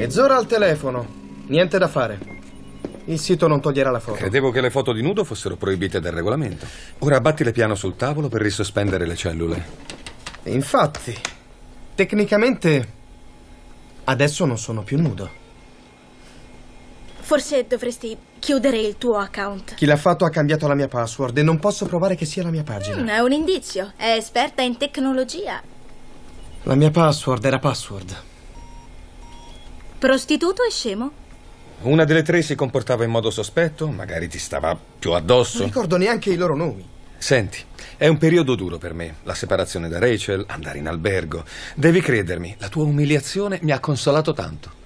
Mezz'ora al telefono. Niente da fare. Il sito non toglierà la foto. Credevo che le foto di nudo fossero proibite dal regolamento. Ora abbattile piano sul tavolo per risospendere le cellule. Infatti, tecnicamente adesso non sono più nudo. Forse dovresti chiudere il tuo account. Chi l'ha fatto ha cambiato la mia password e non posso provare che sia la mia pagina. Mm, è un indizio. È esperta in tecnologia. La mia password era password. Prostituto e scemo? Una delle tre si comportava in modo sospetto, magari ti stava più addosso. Non ricordo neanche i loro nomi. Senti, è un periodo duro per me. La separazione da Rachel, andare in albergo. Devi credermi, la tua umiliazione mi ha consolato tanto.